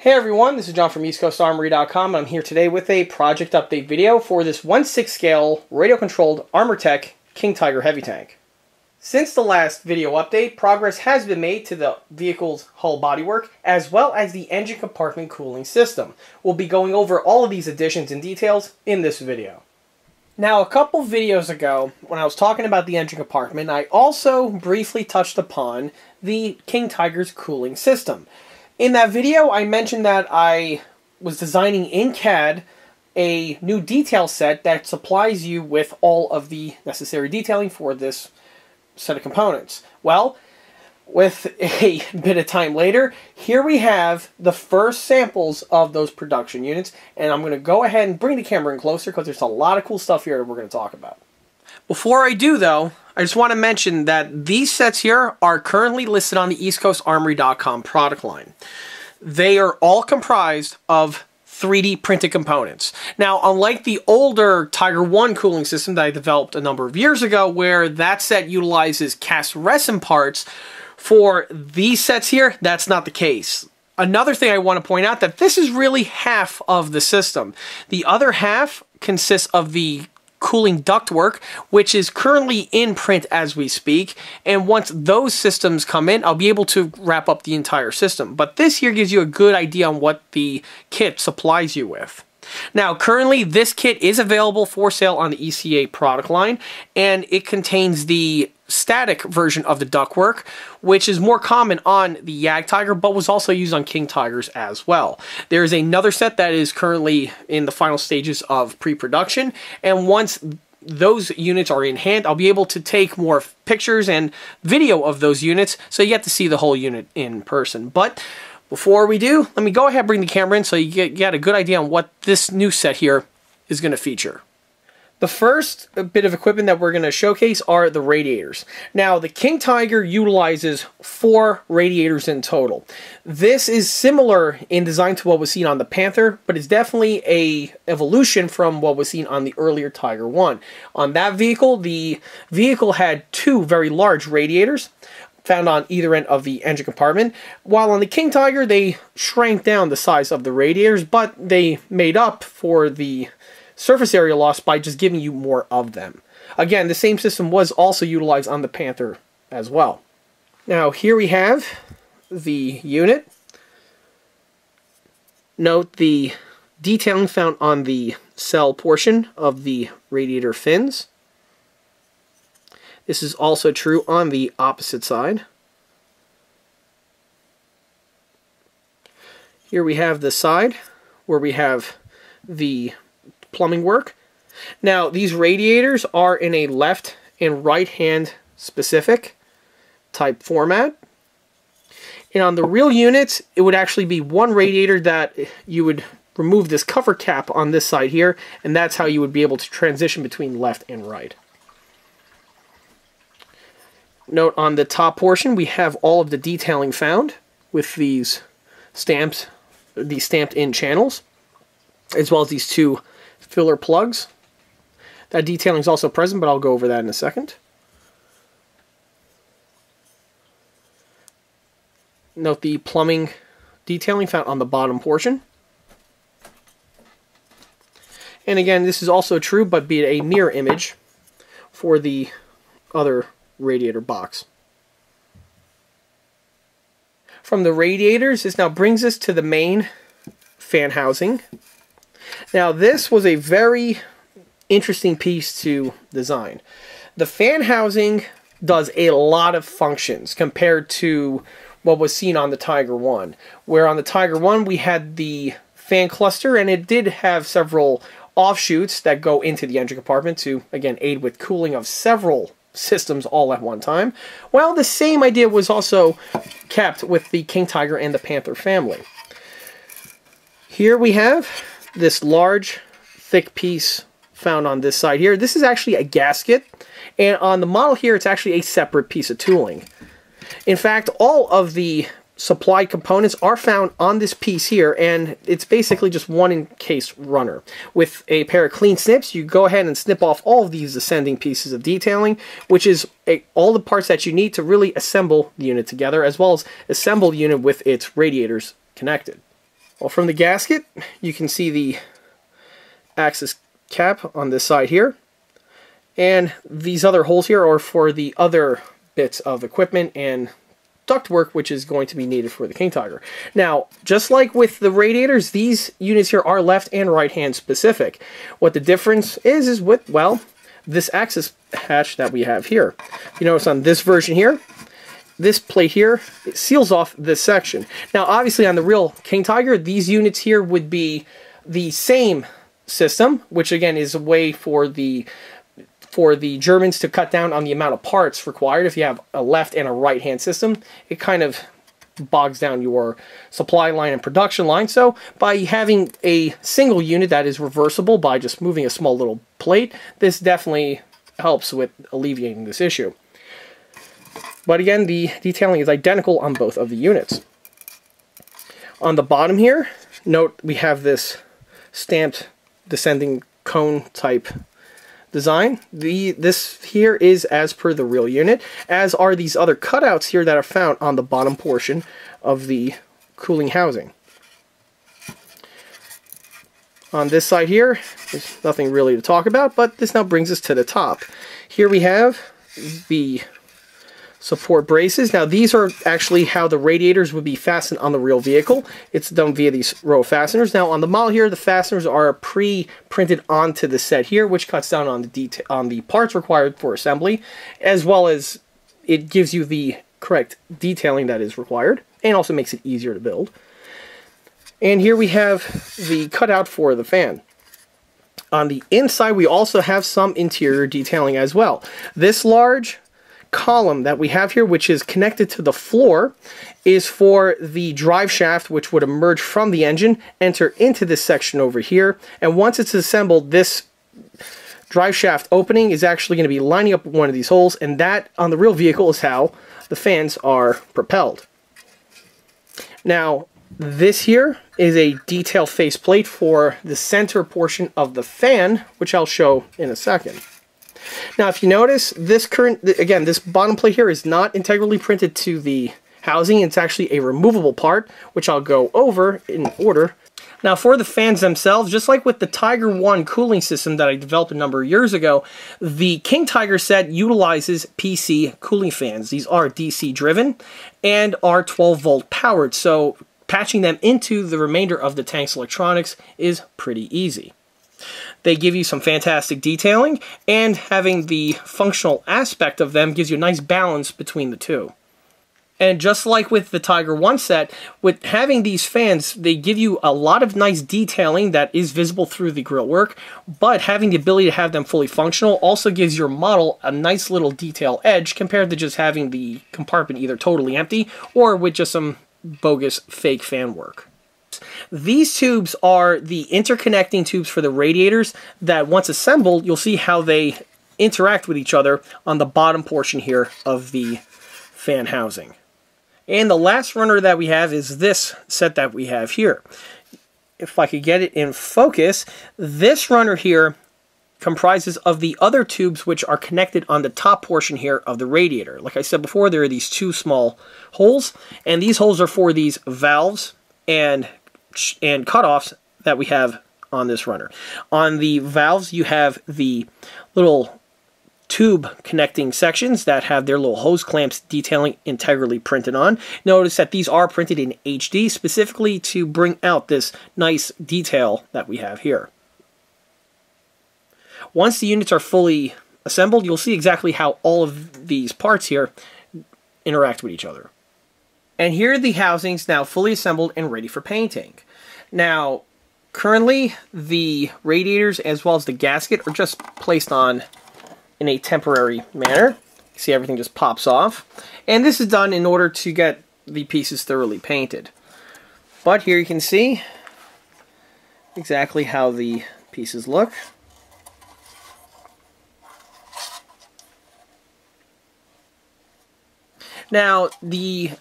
Hey everyone, this is John from EastCoastArmory.com and I'm here today with a project update video for this 1 6 scale radio-controlled Armortek King Tiger Heavy Tank. Since the last video update, progress has been made to the vehicle's hull bodywork as well as the engine compartment cooling system. We'll be going over all of these additions and details in this video. Now, a couple videos ago, when I was talking about the engine compartment, I also briefly touched upon the King Tiger's cooling system. In that video, I mentioned that I was designing in CAD a new detail set that supplies you with all of the necessary detailing for this set of components. Well, with a bit of time later, here we have the first samples of those production units, and I'm going to go ahead and bring the camera in closer because there's a lot of cool stuff here that we're going to talk about. Before I do, though, I just want to mention that these sets here are currently listed on the EastCoastArmory.com product line. They are all comprised of 3D printed components. Now, unlike the older Tiger 1 cooling system that I developed a number of years ago, where that set utilizes cast resin parts, for these sets here, that's not the case. Another thing I want to point out that this is really half of the system. The other half consists of the cooling ductwork, which is currently in print as we speak. And once those systems come in, I'll be able to wrap up the entire system. But this here gives you a good idea on what the kit supplies you with. Now, currently, this kit is available for sale on the ECA product line, and it contains the static version of the ductwork, which is more common on the Jagdtiger, but was also used on King Tigers as well. There is another set that is currently in the final stages of pre-production, and once those units are in hand, I'll be able to take more pictures and video of those units, so you get to see the whole unit in person. But before we do, let me go ahead and bring the camera in so you get, get a good idea on what this new set here is going to feature. The first uh, bit of equipment that we're going to showcase are the radiators. Now, the King Tiger utilizes four radiators in total. This is similar in design to what was seen on the Panther, but it's definitely a evolution from what was seen on the earlier Tiger 1. On that vehicle, the vehicle had two very large radiators found on either end of the engine compartment, while on the King Tiger, they shrank down the size of the radiators, but they made up for the surface area loss by just giving you more of them. Again, the same system was also utilized on the Panther as well. Now, here we have the unit. Note the detailing found on the cell portion of the radiator fins. This is also true on the opposite side. Here we have the side where we have the plumbing work. Now, these radiators are in a left and right hand specific type format. And on the real units, it would actually be one radiator that you would remove this cover cap on this side here, and that's how you would be able to transition between left and right. Note on the top portion, we have all of the detailing found with these stamped, these stamped in channels, as well as these two filler plugs. That detailing is also present, but I'll go over that in a second. Note the plumbing detailing found on the bottom portion. And again, this is also true, but be it a mirror image for the other radiator box. From the radiators, this now brings us to the main fan housing. Now, this was a very interesting piece to design. The fan housing does a lot of functions compared to what was seen on the Tiger 1. Where on the Tiger 1 we had the fan cluster and it did have several offshoots that go into the engine compartment to, again, aid with cooling of several systems all at one time. Well, the same idea was also kept with the King Tiger and the Panther family. Here we have this large, thick piece found on this side here. This is actually a gasket, and on the model here, it's actually a separate piece of tooling. In fact, all of the supplied components are found on this piece here, and it's basically just one encased runner. With a pair of clean snips, you go ahead and snip off all of these ascending pieces of detailing, which is a, all the parts that you need to really assemble the unit together, as well as assemble the unit with its radiators connected. Well, from the gasket, you can see the access cap on this side here. And these other holes here are for the other bits of equipment and ductwork, which is going to be needed for the King Tiger. Now, just like with the radiators, these units here are left and right hand specific. What the difference is, is with, well, this access hatch that we have here. You notice on this version here, this plate here it seals off this section. Now, obviously, on the real King Tiger, these units here would be the same system, which again is a way for the for the Germans to cut down on the amount of parts required. If you have a left and a right hand system, it kind of bogs down your supply line and production line. So by having a single unit that is reversible by just moving a small little plate, this definitely helps with alleviating this issue. But again, the detailing is identical on both of the units. On the bottom here, note we have this stamped descending cone type design. The This here is as per the real unit, as are these other cutouts here that are found on the bottom portion of the cooling housing. On this side here, there's nothing really to talk about, but this now brings us to the top. Here we have the support braces. Now these are actually how the radiators would be fastened on the real vehicle. It's done via these row fasteners. Now on the model here, the fasteners are pre-printed onto the set here, which cuts down on the on the parts required for assembly, as well as it gives you the correct detailing that is required, and also makes it easier to build. And here we have the cutout for the fan. On the inside, we also have some interior detailing as well. This large column that we have here, which is connected to the floor, is for the drive shaft, which would emerge from the engine, enter into this section over here, and once it's assembled, this drive shaft opening is actually going to be lining up one of these holes, and that, on the real vehicle, is how the fans are propelled. Now, this here is a detail face plate for the center portion of the fan, which I'll show in a second. Now, if you notice, this current, again, this bottom plate here is not integrally printed to the housing. It's actually a removable part, which I'll go over in order. Now, for the fans themselves, just like with the Tiger 1 cooling system that I developed a number of years ago, the King Tiger set utilizes PC cooling fans. These are DC driven and are 12 volt powered, so patching them into the remainder of the tank's electronics is pretty easy. They give you some fantastic detailing, and having the functional aspect of them gives you a nice balance between the two. And just like with the Tiger 1 set, with having these fans, they give you a lot of nice detailing that is visible through the grill work, but having the ability to have them fully functional also gives your model a nice little detail edge compared to just having the compartment either totally empty or with just some bogus fake fan work. These tubes are the interconnecting tubes for the radiators that once assembled, you'll see how they interact with each other on the bottom portion here of the fan housing. And the last runner that we have is this set that we have here. If I could get it in focus, this runner here comprises of the other tubes which are connected on the top portion here of the radiator. Like I said before, there are these two small holes, and these holes are for these valves and and cutoffs that we have on this runner. On the valves, you have the little tube connecting sections that have their little hose clamps detailing integrally printed on. Notice that these are printed in HD specifically to bring out this nice detail that we have here. Once the units are fully assembled, you'll see exactly how all of these parts here interact with each other. And here are the housings now fully assembled and ready for painting. Now, currently the radiators as well as the gasket are just placed on in a temporary manner. See everything just pops off. And this is done in order to get the pieces thoroughly painted. But here you can see exactly how the pieces look. Now, the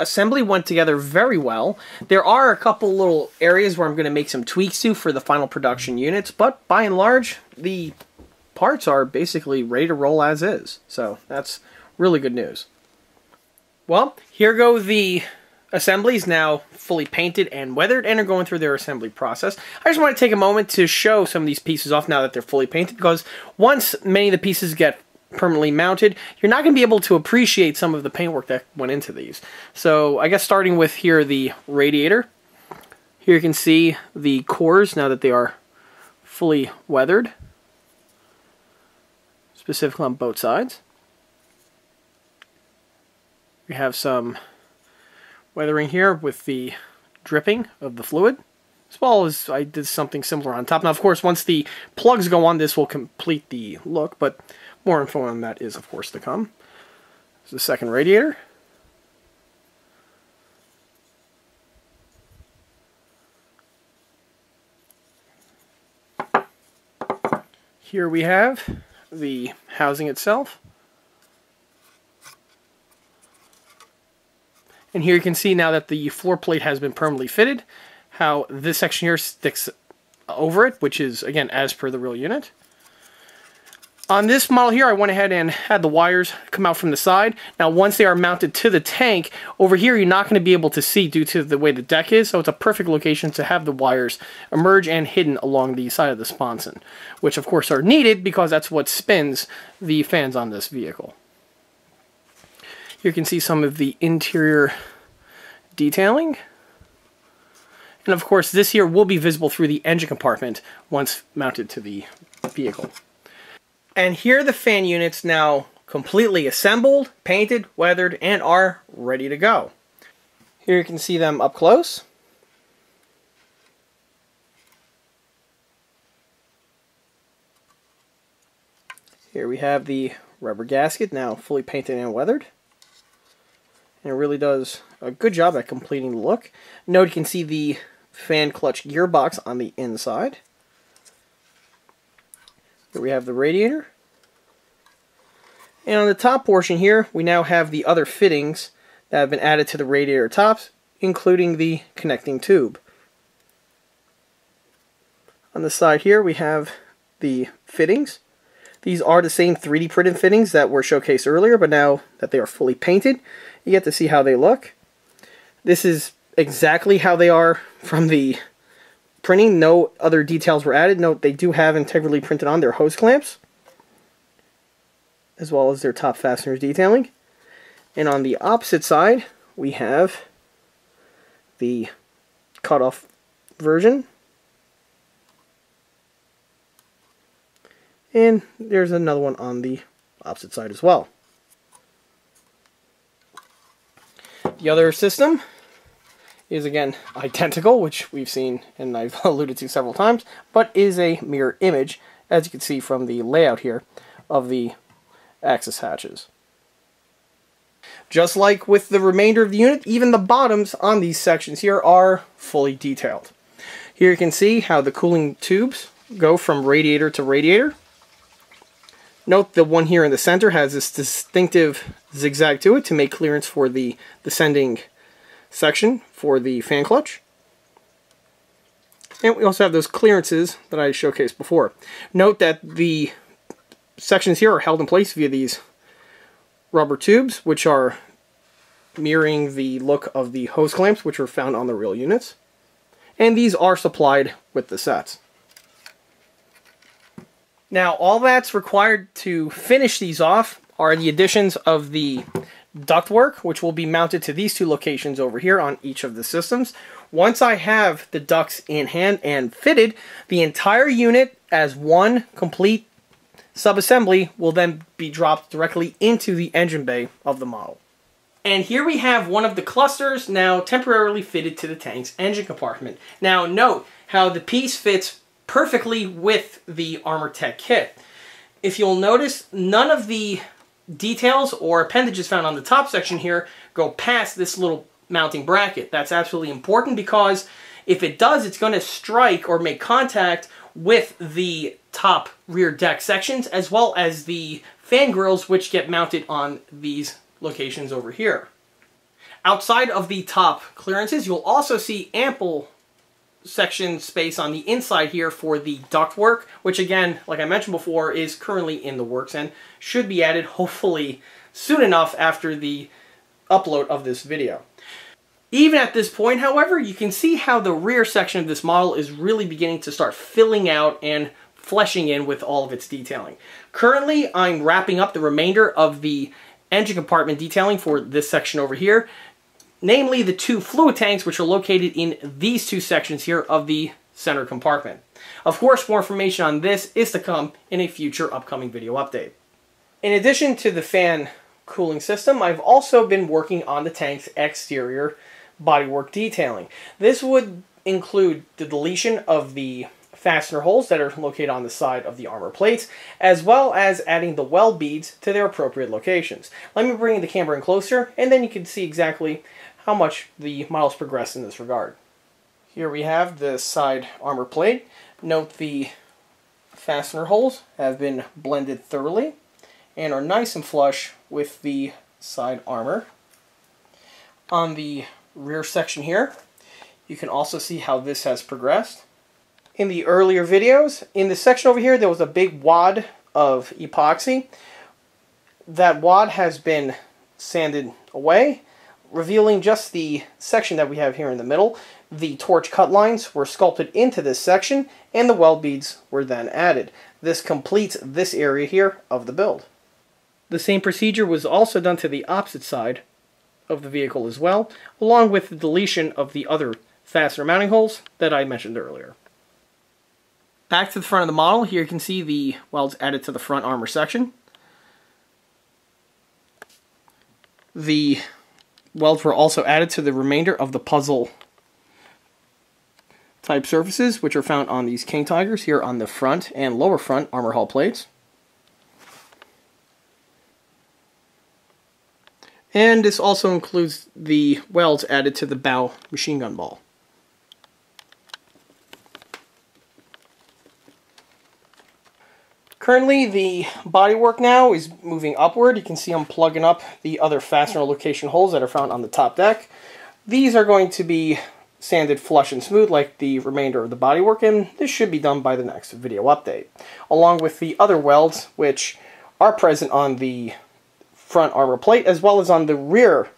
assembly went together very well. There are a couple little areas where I'm going to make some tweaks to for the final production units, but by and large, the parts are basically ready to roll as is. So that's really good news. Well, here go the assemblies now fully painted and weathered and are going through their assembly process. I just want to take a moment to show some of these pieces off now that they're fully painted because once many of the pieces get permanently mounted, you're not going to be able to appreciate some of the paintwork that went into these. So I guess starting with here the radiator. Here you can see the cores now that they are fully weathered, specifically on both sides. We have some weathering here with the dripping of the fluid as well as I did something similar on top. Now, of course, once the plugs go on, this will complete the look, but more info on that is, of course, to come. There's the second radiator. Here we have the housing itself. And here you can see now that the floor plate has been permanently fitted, how this section here sticks over it, which is, again, as per the real unit. On this model here, I went ahead and had the wires come out from the side. Now, once they are mounted to the tank, over here you're not going to be able to see due to the way the deck is, so it's a perfect location to have the wires emerge and hidden along the side of the sponson, which of course are needed because that's what spins the fans on this vehicle. Here you can see some of the interior detailing. And of course, this here will be visible through the engine compartment once mounted to the vehicle. And here are the fan units now completely assembled, painted, weathered, and are ready to go. Here you can see them up close. Here we have the rubber gasket now fully painted and weathered. And it really does a good job at completing the look. Note you can see the fan clutch gearbox on the inside. Here we have the radiator. And on the top portion here, we now have the other fittings that have been added to the radiator tops, including the connecting tube. On the side here, we have the fittings. These are the same 3D printed fittings that were showcased earlier, but now that they are fully painted, you get to see how they look. This is exactly how they are from the printing. No other details were added. Note they do have integrally printed on their hose clamps, as well as their top fasteners detailing. And on the opposite side, we have the cut-off version. And there's another one on the opposite side as well. The other system is again identical, which we've seen and I've alluded to several times, but is a mirror image, as you can see from the layout here, of the access hatches. Just like with the remainder of the unit, even the bottoms on these sections here are fully detailed. Here you can see how the cooling tubes go from radiator to radiator. Note the one here in the center has this distinctive zigzag to it to make clearance for the descending section for the fan clutch. And we also have those clearances that I showcased before. Note that the sections here are held in place via these rubber tubes, which are mirroring the look of the hose clamps, which are found on the real units. And these are supplied with the sets. Now, all that's required to finish these off are the additions of the ductwork, which will be mounted to these two locations over here on each of the systems. Once I have the ducts in hand and fitted, the entire unit as one complete subassembly will then be dropped directly into the engine bay of the model. And here we have one of the clusters now temporarily fitted to the tank's engine compartment. Now note how the piece fits perfectly with the Armortek kit. If you'll notice, none of the details or appendages found on the top section here go past this little mounting bracket. That's absolutely important because if it does, it's going to strike or make contact with the top rear deck sections as well as the fan grills which get mounted on these locations over here. Outside of the top clearances, you'll also see ample section space on the inside here for the ductwork, which again, like I mentioned before, is currently in the works and should be added hopefully soon enough after the upload of this video. Even at this point, however, you can see how the rear section of this model is really beginning to start filling out and fleshing in with all of its detailing. Currently, I'm wrapping up the remainder of the engine compartment detailing for this section over here, namely the two fluid tanks which are located in these two sections here of the center compartment. Of course, more information on this is to come in a future upcoming video update. In addition to the fan cooling system, I've also been working on the tank's exterior bodywork detailing. This would include the deletion of the fastener holes that are located on the side of the armor plates, as well as adding the weld beads to their appropriate locations. Let me bring the camera in closer, and then you can see exactly how much the models progress in this regard. Here we have the side armor plate. Note the fastener holes have been blended thoroughly and are nice and flush with the side armor. On the rear section here, you can also see how this has progressed. In the earlier videos, in the section over here, there was a big wad of epoxy. That wad has been sanded away, revealing just the section that we have here in the middle. The torch cut lines were sculpted into this section, and the weld beads were then added. This completes this area here of the build. The same procedure was also done to the opposite side of the vehicle as well, along with the deletion of the other fastener mounting holes that I mentioned earlier. Back to the front of the model, here you can see the welds added to the front armor section. The welds were also added to the remainder of the puzzle type surfaces, which are found on these King Tigers here on the front and lower front armor hull plates. And this also includes the welds added to the bow machine gun ball. Currently, the bodywork now is moving upward. You can see I'm plugging up the other fastener location holes that are found on the top deck. These are going to be sanded flush and smooth like the remainder of the bodywork, and this should be done by the next video update. Along with the other welds, which are present on the front armor plate, as well as on the rear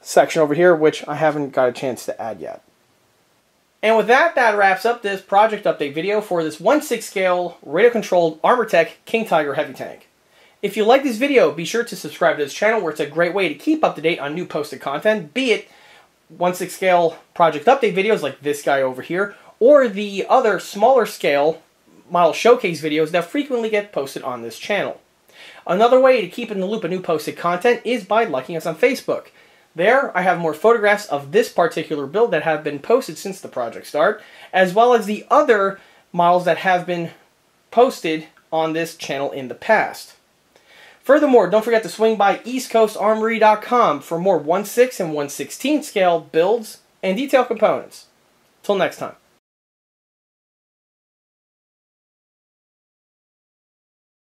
section over here, which I haven't got a chance to add yet. And with that, that wraps up this project update video for this 1-6 scale radio-controlled Armortek King Tiger heavy tank. If you like this video, be sure to subscribe to this channel where it's a great way to keep up to date on new posted content, be it 1-6 scale project update videos like this guy over here, or the other smaller scale model showcase videos that frequently get posted on this channel. Another way to keep in the loop of new posted content is by liking us on Facebook. There, I have more photographs of this particular build that have been posted since the project start, as well as the other models that have been posted on this channel in the past. Furthermore, don't forget to swing by eastcoastarmory.com for more 1/6 and 1/16 scale builds and detail components. Till next time.